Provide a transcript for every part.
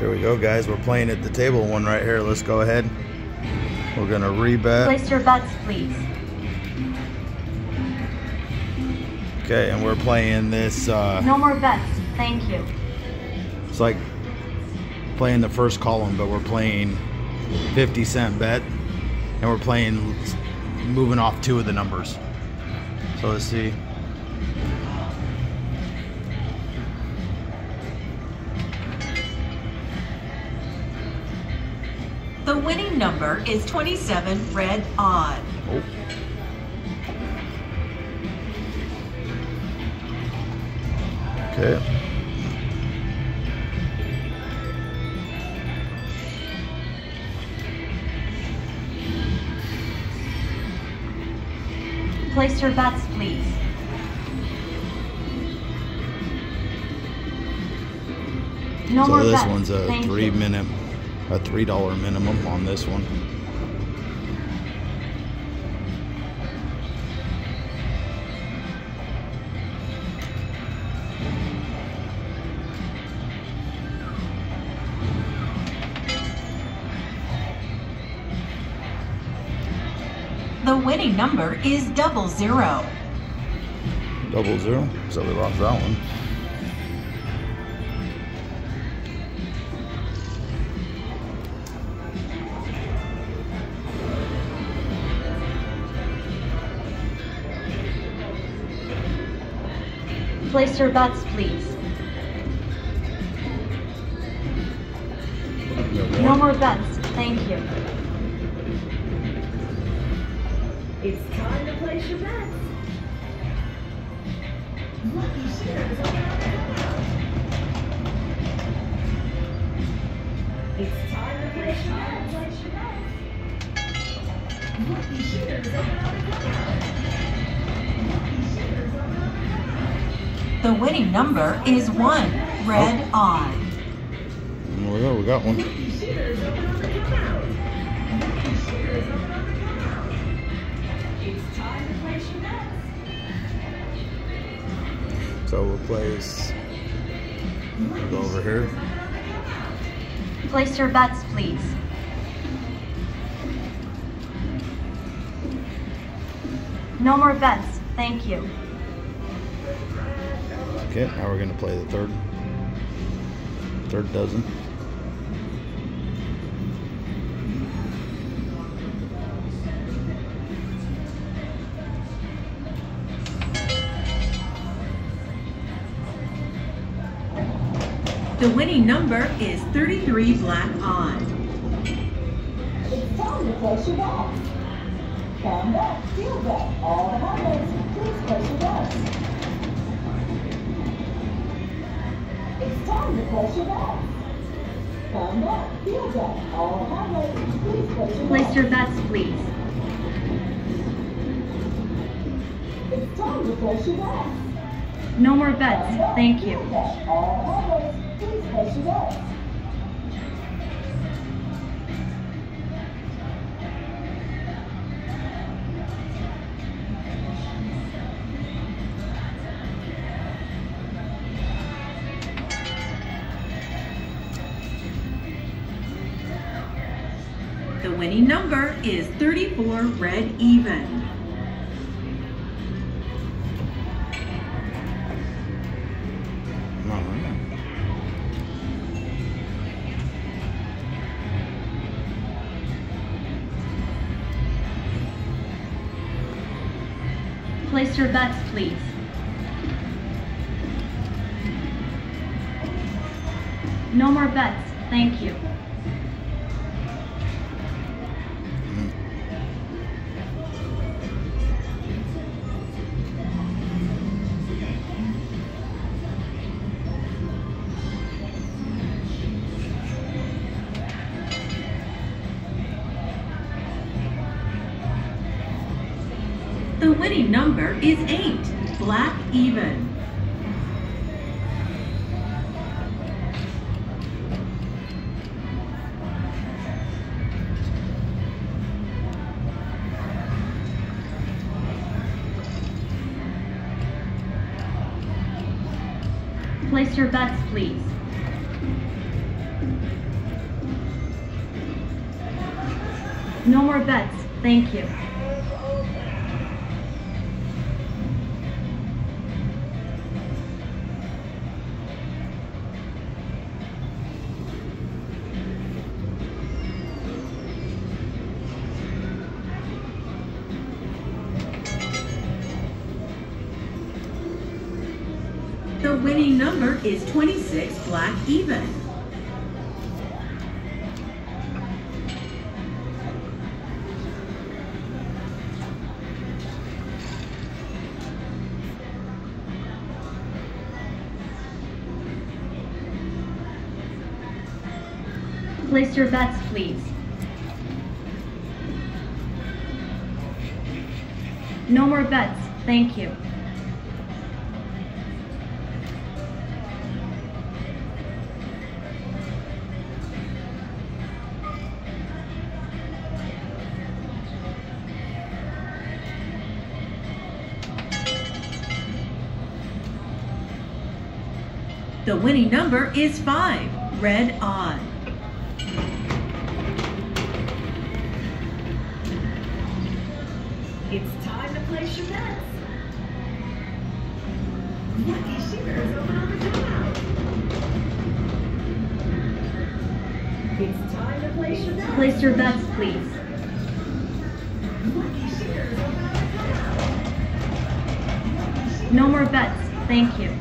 Here we go, guys. We're playing at the table one right here. Let's go ahead. We're gonna rebet. Place your bets, please. Okay, and we're playing this. Uh, No more bets. Thank you. it's like playing the first column, but we're playing 50 cent bet, and we're playing moving off two of the numbers. So let's see. Winning number is 27 red odd. Oh. Okay. Place your bets, please. No so more this bets. one's a Thank three you. minute, a three dollar minimum on this one. The winning number is double zero. Double zero. So we lost that one. Place your bets, please. No more bets. Thank you. It's time to place your bets. Lucky shares The winning number is one red oh. odd. There we go. We got one. Lucky shares are about to come out. Lucky shares are about to come out. It's time to place your bets. So we'll place. We'll go over here. Place your bets, please. No more bets. Thank you. Okay, now we're gonna play the third. Third dozen. The winning number is 33 black on. It's time to place your bets. Come back, feel bet. All the highlights, please place your bets. It's time to place your bets. Come back, feel bet. All please place your Place bets. your bets, please. It's time to place your bets. No more bets. Thank you. All please place your bets. Winning number is 34 red even. Place your bets, please. No more bets. Thank you. The winning number is 8, black even. Place your bets, please. No more bets, thank you. Winning number is 26 black even. Place your bets, please. No more bets. Thank you. The winning number is 5, red odd. It's time to place your bets. Lucky Shearers open on the timeout. It's time to place your bets. Place your bets, please. Lucky Shearers open on the timeout. No more bets. Thank you.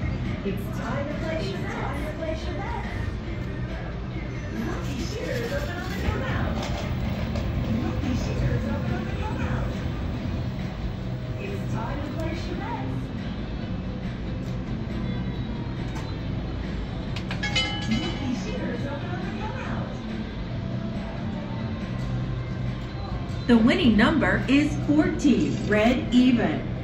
The winning number is 14, red even.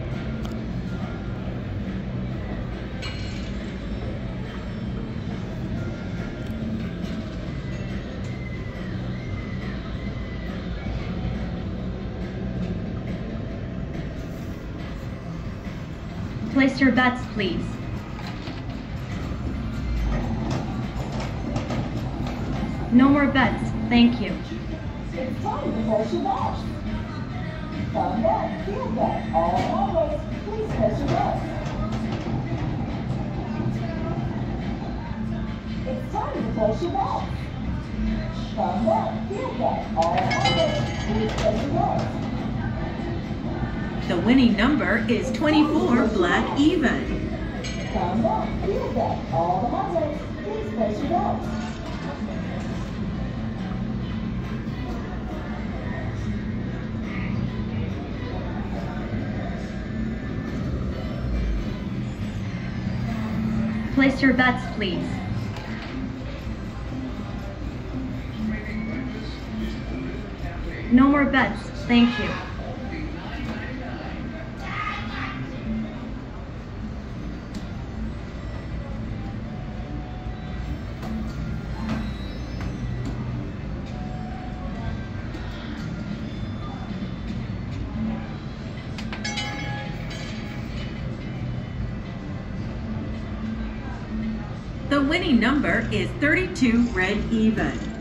Place your bets, please. No more bets. Thank you. It's time to place your bets. Come back, feel bet, all always. Please place your bets. It's time to place your bets. Come back, feel bet, all always. Please place your bets. The winning number is 24, black even. Come all the. Please place your bets. Place your bets, please. No more bets. Thank you. The winning number is 32, red even.